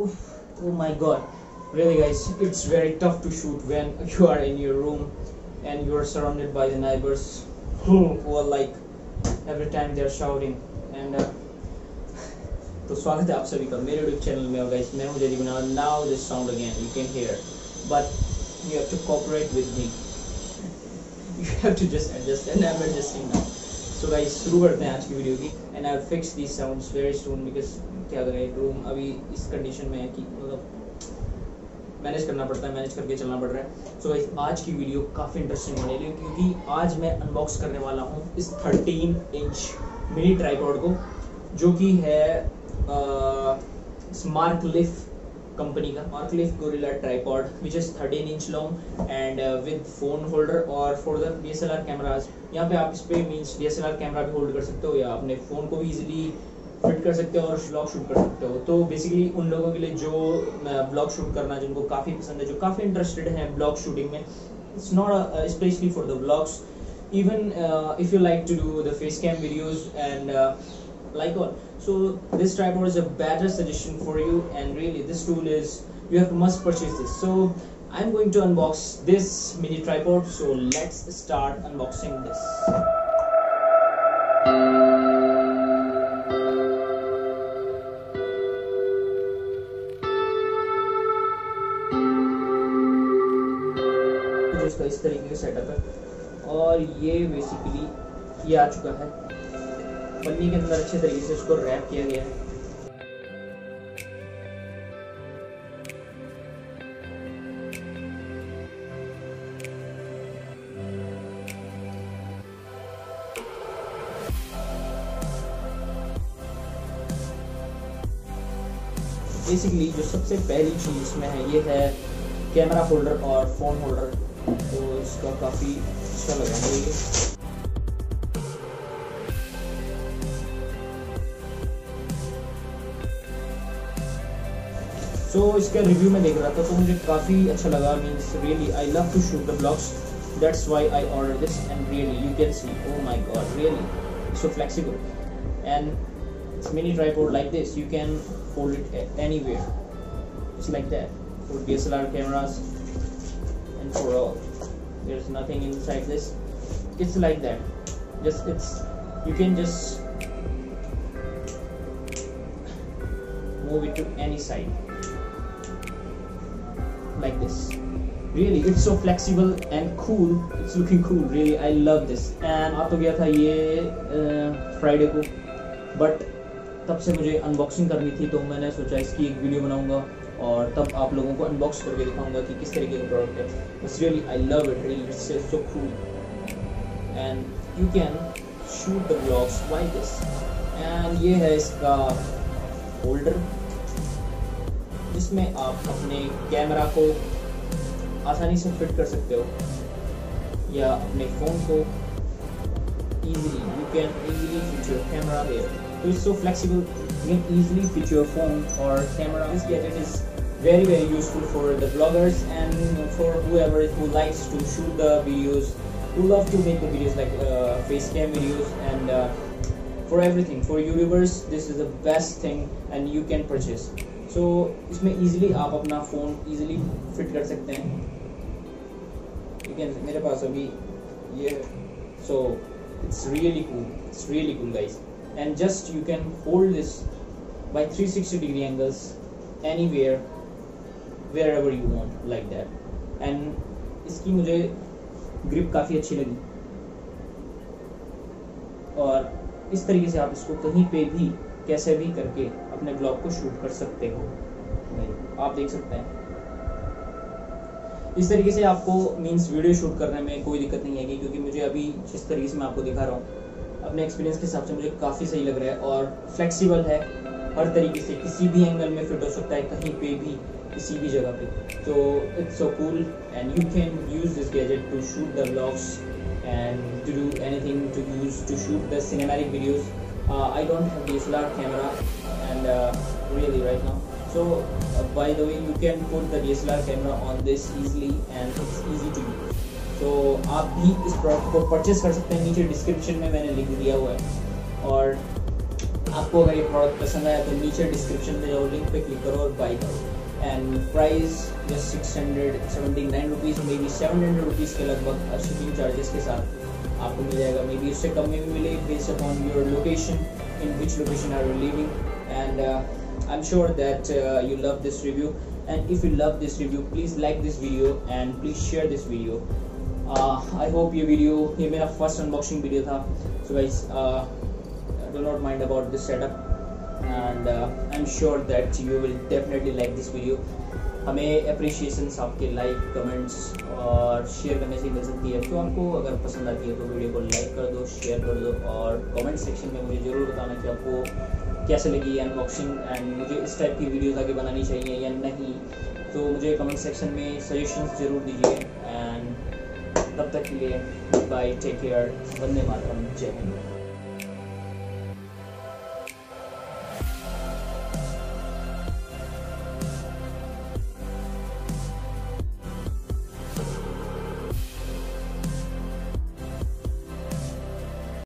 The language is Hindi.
Oof, oh my god. Really, guys, it's very tough to shoot when you are in your room and you are surrounded by the neighbors who are like every time they are shouting. And uh, तो स्वागत है आप सभी का मेरे यूट्यूब चैनल में और गाइस मैं हूं Jaideep Bana now this sound again you can hear but you have to cooperate with me you have to just adjust and I'm adjusting now So guys, शुरू करते हैं आज की वीडियो की। And I'll fix these sounds very soon because क्या करें रूम अभी इस कंडीशन में है कि मतलब मैनेज करना पड़ता है मैनेज करके चलना पड़ रहा है। सो so गाइस आज की वीडियो काफ़ी इंटरेस्टिंग होने वाली क्योंकि आज मैं अनबॉक्स करने वाला हूँ इस 13 इंच मिनी ट्राईपॉड को, जो कि है स्मार्ट लिफ्ट कंपनी का। मार्कलिफ gorilla tripod which is 13 inch long and with phone holder और for the D S L R cameras यहाँ पे आप इस पर means D S L R camera भी होल्ड कर सकते हो या अपने फ़ोन को भी इजीली फिट कर सकते हो और ब्लॉग शूट कर सकते हो। तो बेसिकली उन लोगों के लिए जो ब्लॉग शूट करना जिनको काफ़ी पसंद है जो काफ़ी इंटरेस्टेड हैं ब्लॉग शूटिंग में it's not specially for the vlogs uh, if you like to do the face cam videos and uh, like all so this tripod is a better suggestion for you and really this tool is you have to must purchase this so i'm going to unbox this mini tripod so let's start unboxing this जो इसका इस तरीके का सेटअप है और ये बेसिकली ये आ चुका है पन्नी के अंदर अच्छे तरीके से इसको रैप किया गया। है बेसिकली जो सबसे पहली चीज़ इसमें है, ये है कैमरा होल्डर और फ़ोन होल्डर तो इसका काफ़ी अच्छा लगा मुझे। सो so, इसका रिव्यू में देख रहा था तो मुझे काफ़ी अच्छा लगा। Means really I love to shoot the vlogs that's why I order this and really you can see oh my God really so flexible and it's mini tripod like this you can fold it anywhere it's like that for D S L R cameras and for all there is nothing inside this it's like that just it's you can just move it to any side. Like this. Really, it's so flexible and cool. It's looking cool, really. I love this. And आ तो गया था ये फ्राइडे को? बट तब से मुझे अनबॉक्सिंग करनी थी तो मैंने सोचा इसकी एक वीडियो बनाऊँगा और तब आप लोगों को अनबॉक्स करके दिखाऊँगा कि किस तरीके का प्रोडक्ट है। बस really I love it really it's so cool and you can shoot the vlogs by this and ये है इसका होल्डर जिसमें आप अपने कैमरा को आसानी से फिट कर सकते हो या अपने फ़ोन को easily you can easily fit your camera there so it's so flexible you can easily fit your phone or camera this gadget is very very useful for the bloggers and for whoever who likes to shoot the videos who love to make the videos like uh, face cam videos and uh, for everything for youtubers this is the best thing and you can purchase सो इसमें ईजिली आप अपना फ़ोन ईजिली फिट कर सकते हैं। ठीक है, मेरे पास अभी ये so it's really cool it's really cool guys and just you can hold this by three sixty degree angles anywhere wherever you want like that and इसकी मुझे ग्रिप काफ़ी अच्छी लगी। और इस तरीके से आप इसको कहीं पे भी, कैसे भी करके अपने ब्लॉग को शूट कर सकते हो। आप देख सकते हैं। इस तरीके से आपको मीन्स वीडियो शूट करने में कोई दिक्कत नहीं आएगी, क्योंकि मुझे अभी जिस तरीके से मैं आपको दिखा रहा हूँ, अपने एक्सपीरियंस के हिसाब से मुझे काफ़ी सही लग रहा है और फ्लेक्सिबल है हर तरीके से। किसी भी एंगल में फिट हो सकता है, कहीं पे भी, किसी भी जगह पे। तो it's so cool and you can use this gadget to shoot the blogs and to do anything to use to shoot the cinematic videos I don't have DSLR camera and really right now so uh, by the way you can put the DSLR camera on this easily and it's easy to use. So आप भी इस प्रोडक्ट को परचेस कर सकते हैं। नीचे डिस्क्रिप्शन में मैंने लिंक दिया हुआ है। और आपको अगर ये प्रोडक्ट पसंद आया तो नीचे डिस्क्रिप्शन में जाओ लिंक पे क्लिक करो और बाई करो। And price just six hundred seventy nine rupees maybe seven hundred rupees के लगभग शिपिंग चार्जेस के साथ। आपको मिल जाएगा। मे बी उससे कम में भी मिले based upon your location in which location are you living and I am sure that you love this review and if you love this review, please like this video and please share this video. I hope ये वीडियो ये मेरा फ़र्स्ट अनबॉक्सिंग वीडियो था। So guys do not mind about this setup and I am sure that you will definitely like this video हमें अप्रिशिएशन आपके लाइक कमेंट्स और शेयर करने से मिल सकती है। तो आपको अगर पसंद आती है तो वीडियो को लाइक कर दो शेयर कर दो और कमेंट सेक्शन में मुझे ज़रूर बताना कि आपको कैसे लगी अनबॉक्सिंग एंड मुझे इस टाइप की वीडियोज़ आगे बनानी चाहिए या नहीं। तो मुझे कमेंट सेक्शन में सजेशंस ज़रूर दीजिए एंड तब तक के लिए bye take care Vande Mataram, जय हिंद।